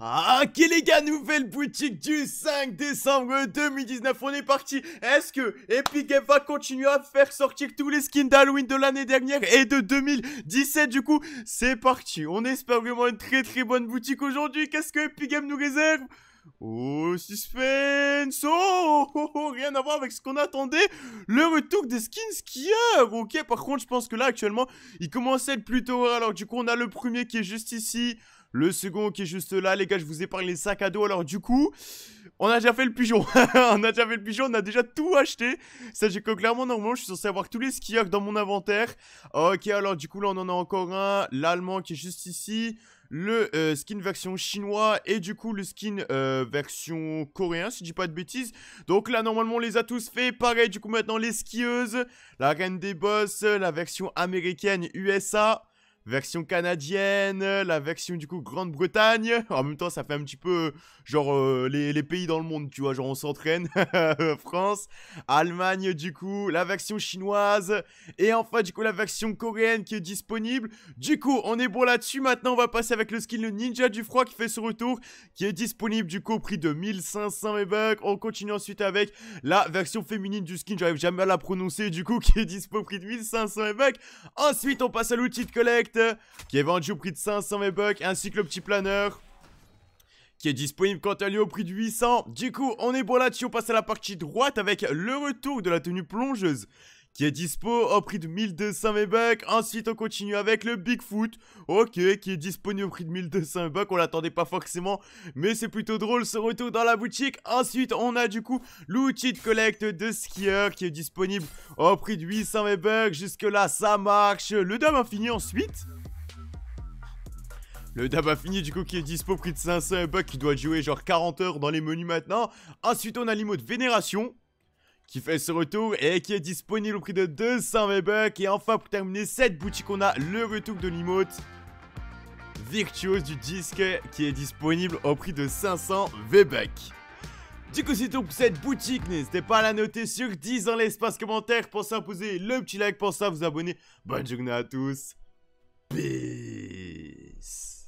Ah, ok les gars, nouvelle boutique du 5 décembre 2019, on est parti. Est-ce que Epic Games va continuer à faire sortir tous les skins d'Halloween de l'année dernière et de 2017 du coup C'est parti, on espère vraiment une très très bonne boutique aujourd'hui, qu'est-ce que Epic Games nous réserve? Oh, suspense. Oh, oh, oh, Rien à voir avec ce qu'on attendait. Le retour des skins skieurs Ok, par contre, je pense que là, actuellement, il commence à être plutôt. Alors, du coup, on a le premier qui est juste ici. Le second qui est juste là, les gars, je vous épargne les sacs à dos. Alors du coup, on a déjà fait le pigeon. on a déjà fait le pigeon, on a déjà tout acheté. J'ai que clairement, normalement, je suis censé avoir tous les skieurs dans mon inventaire. Ok, alors du coup, là, on en a encore un. L'allemand qui est juste ici. Le euh, skin version chinois et du coup le skin euh, version coréen si je dis pas de bêtises Donc là normalement on les a tous fait Pareil du coup maintenant les skieuses La reine des boss, la version américaine USA version canadienne, la version du coup Grande-Bretagne. En même temps, ça fait un petit peu genre euh, les, pays dans le monde, tu vois, genre on s'entraîne. France, Allemagne du coup, la version chinoise et enfin du coup la version coréenne qui est disponible. Du coup, on est bon là-dessus. Maintenant, on va passer avec le skin le Ninja du froid qui fait son retour, qui est disponible du coup au prix de 1500 V-Bucks. On continue ensuite avec la version féminine du skin, j'arrive jamais à la prononcer du coup, qui est dispo au prix de 1500 V-Bucks. Ensuite, on passe à l'outil de collecte qui est vendu au prix de 500 V-Bucks, ainsi que le petit planeur qui est disponible quant à lui au prix de 800. Du coup, on est bon là-dessus, on passe à la partie droite avec le retour de la tenue plongeuse qui est dispo au prix de 1200 V-Bucks. Ensuite, on continue avec le Bigfoot, ok, qui est disponible au prix de 1200 V-Bucks. On l'attendait pas forcément, mais c'est plutôt drôle ce retour dans la boutique. Ensuite, on a du coup l'outil de collecte de skieur qui est disponible au prix de 800 V-Bucks. Jusque là, ça marche. Le dame infini ensuite. Le dab infini du coup qui est dispo au prix de 500 V-Bucks qui doit jouer genre 40 heures dans les menus maintenant. Ensuite on a l'emote Vénération qui fait ce retour et qui est disponible au prix de 200 V-Bucks. Et enfin, pour terminer cette boutique, on a le retour de l'emote virtuose du disque qui est disponible au prix de 500 V-Bucks. Du coup c'est tout pour cette boutique, n'hésitez pas à la noter sur 10 dans l'espace commentaire, pensez à poser le petit like, pensez à vous abonner, bonne journée à tous, peace